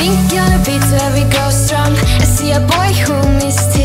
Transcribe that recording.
think you're the beat where we go strong. I see a boy who missed